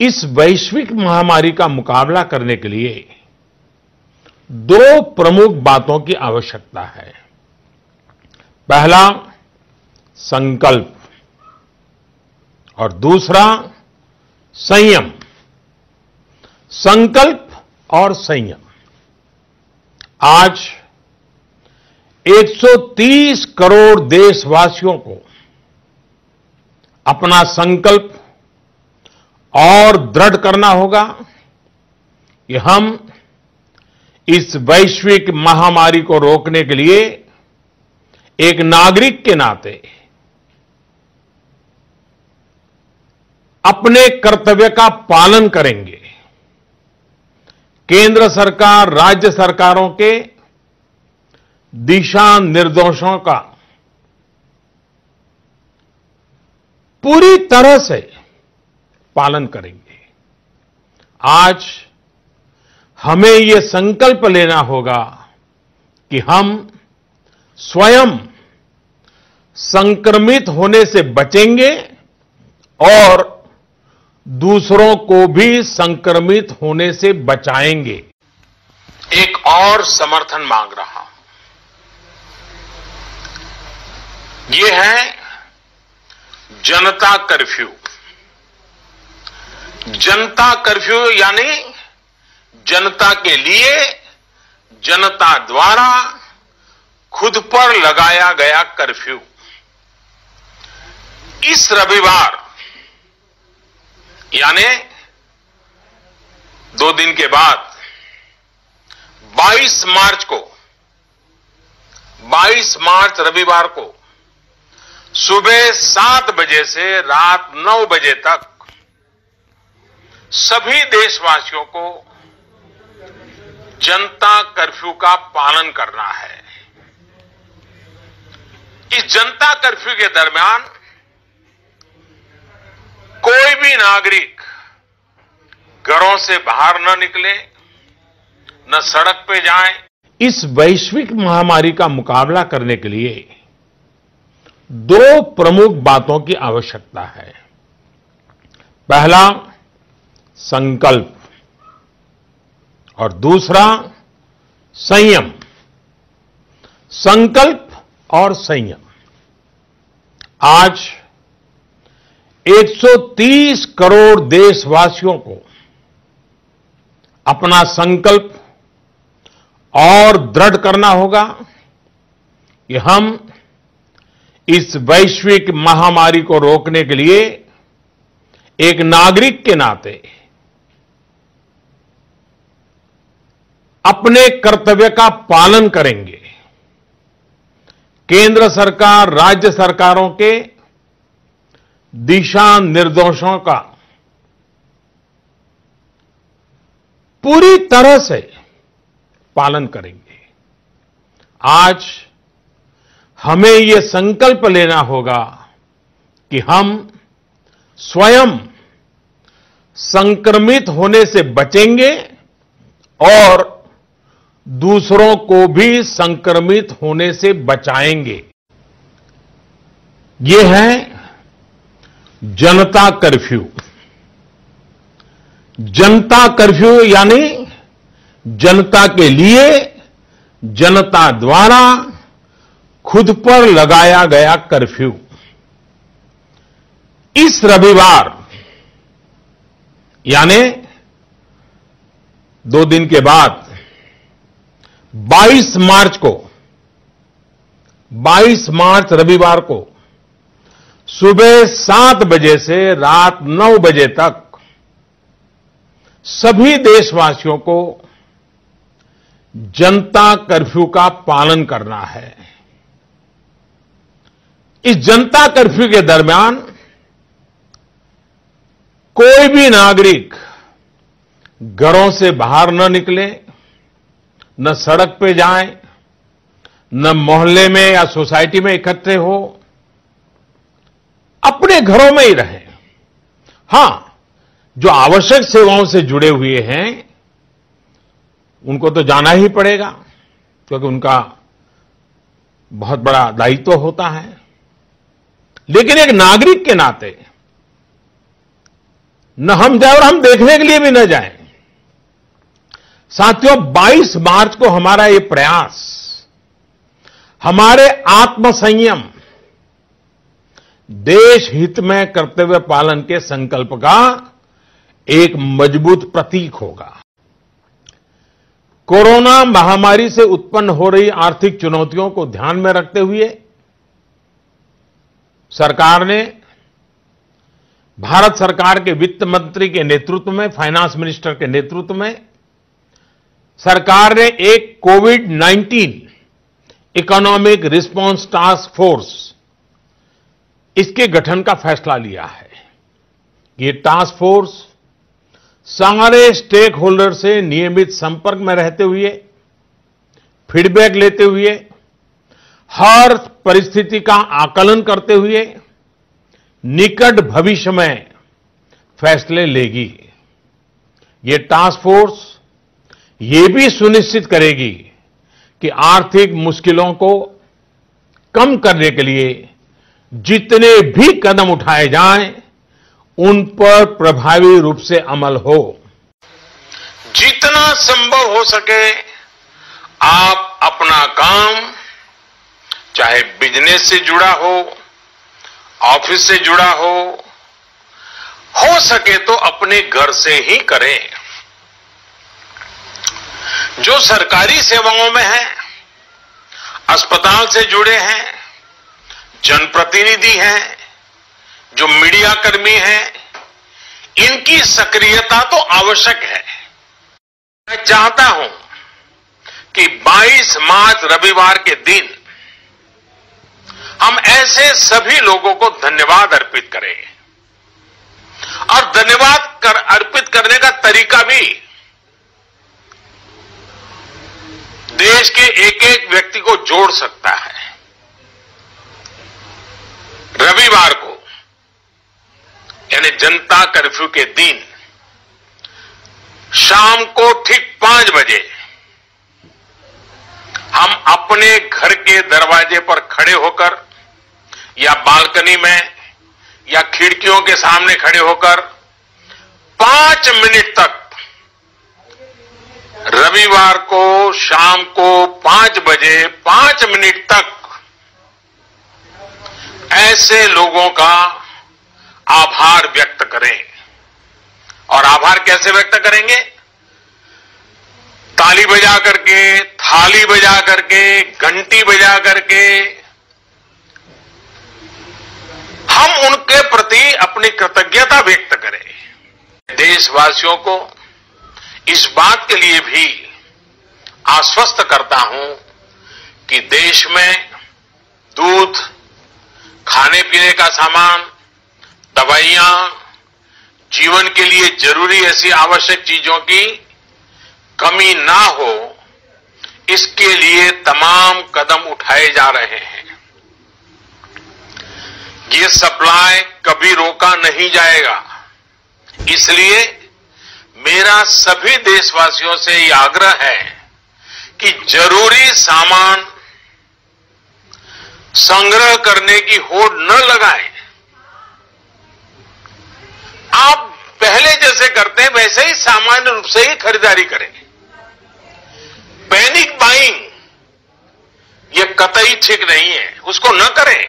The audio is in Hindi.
इस वैश्विक महामारी का मुकाबला करने के लिए दो प्रमुख बातों की आवश्यकता है। पहला, संकल्प और दूसरा, संयम। संकल्प और संयम। आज 130 करोड़ देशवासियों को अपना संकल्प और दृढ़ करना होगा कि हम इस वैश्विक महामारी को रोकने के लिए एक नागरिक के नाते अपने कर्तव्य का पालन करेंगे। केंद्र सरकार, राज्य सरकारों के दिशा निर्देशों का पूरी तरह से पालन करेंगे। आज हमें ये संकल्प लेना होगा कि हम स्वयं संक्रमित होने से बचेंगे और दूसरों को भी संक्रमित होने से बचाएँगे। एक और समर्थन मांग रहा हूँ। ये है जनता कर्फ्यू। जनता कर्फ्यू, यानी जनता के लिए जनता द्वारा खुद पर लगाया गया कर्फ्यू। इस रविवार, यानी दो दिन के बाद 22 मार्च को 22 मार्च रविवार को सुबह सात बजे से रात नौ बजे तक सभी देशवासियों को जनता कर्फ्यू का पालन करना है। इस जनता कर्फ्यू के दरमियान कोई भी नागरिक घरों से बाहर न निकले, न सड़क पे जाए। इस वैश्विक महामारी का मुकाबला करने के लिए दो प्रमुख बातों की आवश्यकता है। पहला संकल्प। और दूसरा, संयम। संकल्प और संयम। आज 130 करोड़ देशवासियों को अपना संकल्प और दृढ़ करना होगा कि हम इस वैश्विक महामारी को रोकने के लिए एक नागरिक के नाते अपने कर्तव्य का पालन करेंगे। केंद्र सरकार, राज्य सरकारों के दिशा निर्देशों का पूरी तरह से पालन करेंगे। आज हमें ये संकल्प लेना होगा कि हम स्वयं संक्रमित होने से बचेंगे और दूसरों को भी संक्रमित होने से बचाएँगे। ये है जनता कर्फ्यू। जनता कर्फ्यू यानी जनता के लिए जनता द्वारा खुद पर लगाया गया कर्फ्यू। इस रविवार, यानी दो दिन के बाद 22 मार्च को 22 मार्च रविवार को, सुबह सात बजे से रात नौ बजे तक सभी देशवासियों को जनता कर्फ्यू का पालन करना है। इस जनता कर्फ्यू के दरमियान कोई भी नागरिक घरों से बाहर न निकले न सड़क पे जाए, न मोहल्ले में या सोसाइटी में इकट्ठे हो, अपने घरों में ही रहें। हाँ, जो आवश्यक सेवाओं से जुड़े हुए हैं, उनको तो जाना ही पड़ेगा, क्योंकि उनका बहुत बड़ा दायित्व तो होता है। लेकिन एक नागरिक के नाते, न हम जाए और हम देखने के लिए भी न जाएँ साथियों 22 मार्च को हमारा ये प्रयास, हमारे आत्मसंयम, देश हित में कर्तव्य पालन के संकल्प का एक मज़बूत प्रतीक होगा। कोरोना महामारी से उत्पन्न हो रही आर्थिक चुनौतियों को ध्यान में रखते हुए सरकार ने भारत सरकार के वित्त मंत्री के नेतृत्व में, फाइनेंस मिनिस्टर के नेतृत्व में सरकार ने एक COVID 19 economic response task force इसके गठन का फैसला लिया है। ये टास्क फोर्स सारे स्टेक होल्डर से नियमित संपर्क में रहते हुए, फीडबैक लेते हुए, हर परिस्थिति का आकलन करते हुए निकट भविष्य में फैसले लेगी। ये टास्क फोर्स ये भी सुनिश्चित करेगी कि आर्थिक मुश्किलों को कम करने के लिए जितने भी कदम उठाए जाएँ, उन पर प्रभावी रूप से अमल हो। जितना संभव हो सके आप अपना काम, चाहे बिज़नेस से जुड़ा हो, ऑफ़िस से जुड़ा हो हो सके तो अपने घर से ही करें। जो सरकारी सेवाओं में हैं, अस्पताल से जुड़े हैं, जनप्रतिनिधि हैं, जो मीडिया कर्मी हैं, इनकी सक्रियता तो आवश्यक है। मैं चाहता हूँ कि 22 मार्च रविवार के दिन हम ऐसे सभी लोगों को धन्यवाद अर्पित करें। और धन्यवाद कर अर्पित करने का तरीका भी देश के एक एक व्यक्ति को जोड़ सकता है। रविवार को, यानी जनता कर्फ्यू के दिन, शाम को ठीक पाँच बजे, हम अपने घर के दरवाजे पर खड़े होकर, या बालकनी में, या खिड़कियों के सामने खड़े होकर, पाँच मिनट तक रविवार को शाम को पाँच बजे, पाँच मिनट तक ऐसे लोगों का आभार व्यक्त करें। और आभार कैसे व्यक्त करेंगे? ताली बजा करके, थाली बजा करके, घंटी बजा करके। हम उनके प्रति अपनी कृतज्ञता व्यक्त करें। देशवासियों को इस बात के लिए भी आश्वस्त करता हूँ कि देश में दूध खाने पीने का सामान, दवाइयाँ, जीवन के लिए ज़रूरी ऐसी आवश्यक चीज़ों की कमी ना हो, इसके लिए तमाम कदम उठाए जा रहे हैं। ये सप्लाई कभी रोका नहीं जाएगा। इसलिए मेरा सभी देशवासियों से यह आग्रह है कि ज़रूरी सामान संग्रह करने की होड़ न लगाएँ। आप पहले जैसे करते हैं, वैसे ही सामान्य रूप से ही खरीदारी करें। पैनिक बाइंग, ये कतई ठीक नहीं है। उसको न करें।